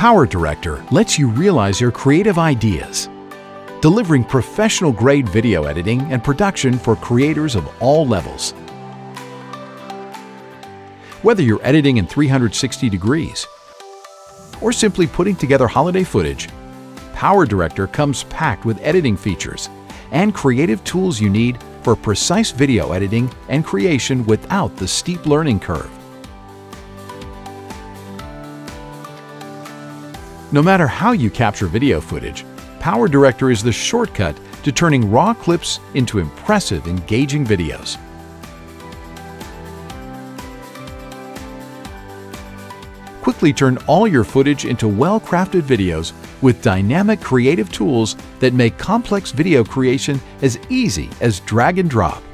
Power Director lets you realize your creative ideas, delivering professional-grade video editing and production for creators of all levels. Whether you're editing in 360 degrees or simply putting together holiday footage, Power Director comes packed with editing features and creative tools you need for precise video editing and creation without the steep learning curve. No matter how you capture video footage, Power Director is the shortcut to turning raw clips into impressive, engaging videos. Quickly turn all your footage into well-crafted videos with dynamic creative tools that make complex video creation as easy as drag and drop.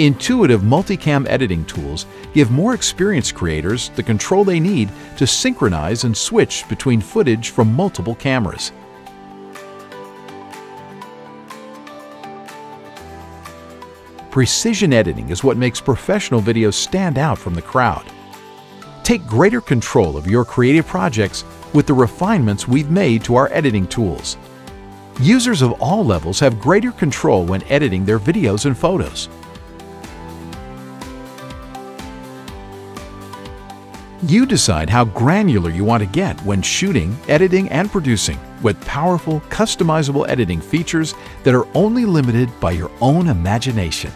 Intuitive multicam editing tools give more experienced creators the control they need to synchronize and switch between footage from multiple cameras. Precision editing is what makes professional videos stand out from the crowd. Take greater control of your creative projects with the refinements we've made to our editing tools. Users of all levels have greater control when editing their videos and photos. You decide how granular you want to get when shooting, editing, and producing with powerful, customizable editing features that are only limited by your own imagination.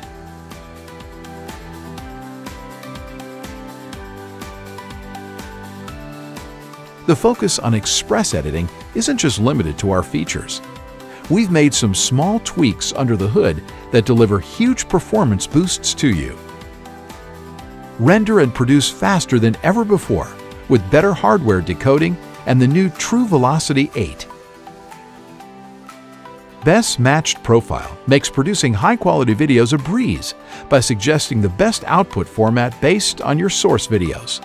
The focus on express editing isn't just limited to our features. We've made some small tweaks under the hood that deliver huge performance boosts to you render and produce faster than ever before with better hardware decoding and the new True Velocity 8. Best Matched Profile makes producing high-quality videos a breeze by suggesting the best output format based on your source videos.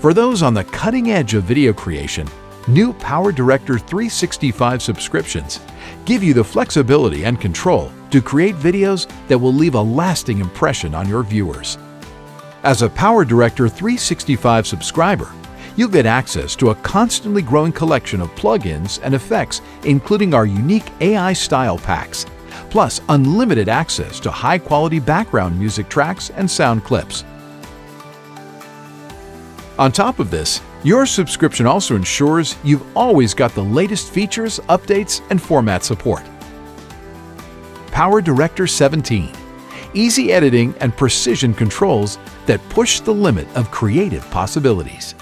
For those on the cutting edge of video creation, new Power Director 365 subscriptions give you the flexibility and control to create videos that will leave a lasting impression on your viewers. As a Power Director 365 subscriber, you'll get access to a constantly growing collection of plugins and effects including our unique AI style packs, plus unlimited access to high-quality background music tracks and sound clips. On top of this, your subscription also ensures you've always got the latest features, updates, and format support. Power Director 17 Easy editing and precision controls that push the limit of creative possibilities.